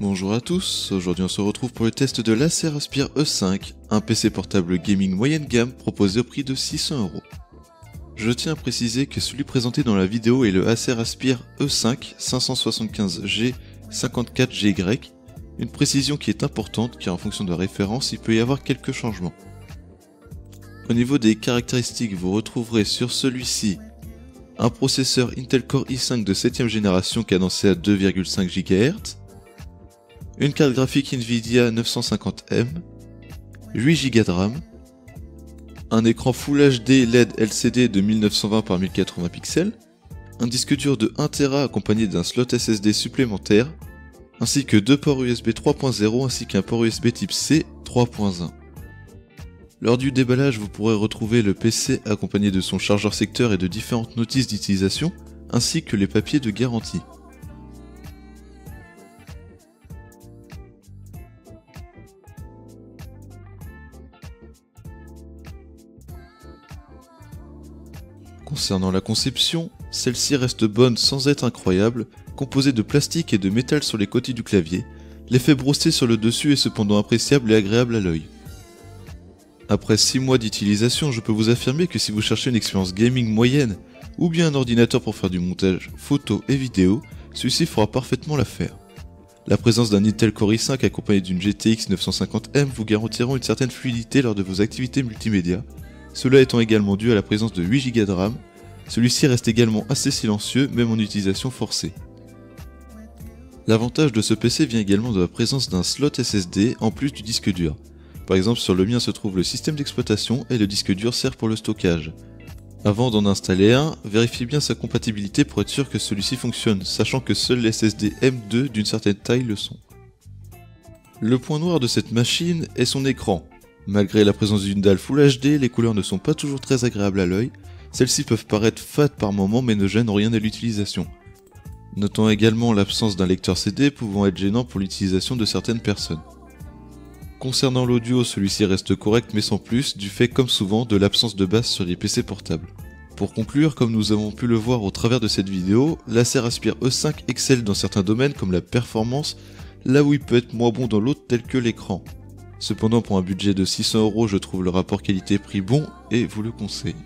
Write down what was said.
Bonjour à tous, aujourd'hui on se retrouve pour le test de l'Acer Aspire E5, un PC portable gaming moyenne gamme proposé au prix de 600 euros. Je tiens à préciser que celui présenté dans la vidéo est le Acer Aspire E5 575G 54GY, une précision qui est importante car en fonction de la référence il peut y avoir quelques changements. Au niveau des caractéristiques, vous retrouverez sur celui-ci un processeur Intel Core i5 de 7ème génération cadencé à 2,5 GHz, une carte graphique Nvidia 950M, 8 Go de RAM, un écran Full HD LED LCD de 1920 par 1080 pixels, un disque dur de 1 Tera accompagné d'un slot SSD supplémentaire, ainsi que deux ports USB 3.0 ainsi qu'un port USB type C 3.1. Lors du déballage, vous pourrez retrouver le PC accompagné de son chargeur secteur et de différentes notices d'utilisation, ainsi que les papiers de garantie. Concernant la conception, celle-ci reste bonne sans être incroyable, composée de plastique et de métal sur les côtés du clavier, l'effet brossé sur le dessus est cependant appréciable et agréable à l'œil. Après 6 mois d'utilisation, je peux vous affirmer que si vous cherchez une expérience gaming moyenne, ou bien un ordinateur pour faire du montage, photo et vidéo, celui-ci fera parfaitement l'affaire. La présence d'un Intel Core i5 accompagné d'une GTX 950M vous garantiront une certaine fluidité lors de vos activités multimédia, cela étant également dû à la présence de 8 Go de RAM, celui-ci reste également assez silencieux même en utilisation forcée. L'avantage de ce PC vient également de la présence d'un slot SSD en plus du disque dur. Par exemple sur le mien se trouve le système d'exploitation et le disque dur sert pour le stockage. Avant d'en installer un, vérifiez bien sa compatibilité pour être sûr que celui-ci fonctionne, sachant que seuls les SSD M2 d'une certaine taille le sont. Le point noir de cette machine est son écran, Malgré la présence d'une dalle Full HD, les couleurs ne sont pas toujours très agréables à l'œil, celles-ci peuvent paraître fades par moments mais ne gênent rien à l'utilisation. Notons également l'absence d'un lecteur CD pouvant être gênant pour l'utilisation de certaines personnes. Concernant l'audio, celui-ci reste correct mais sans plus, du fait comme souvent de l'absence de basse sur les PC portables. Pour conclure, comme nous avons pu le voir au travers de cette vidéo, l'Acer Aspire E5 excelle dans certains domaines comme la performance, là où il peut être moins bon dans l'autre tel que l'écran. Cependant pour un budget de 600 euros je trouve le rapport qualité-prix bon et vous le conseille.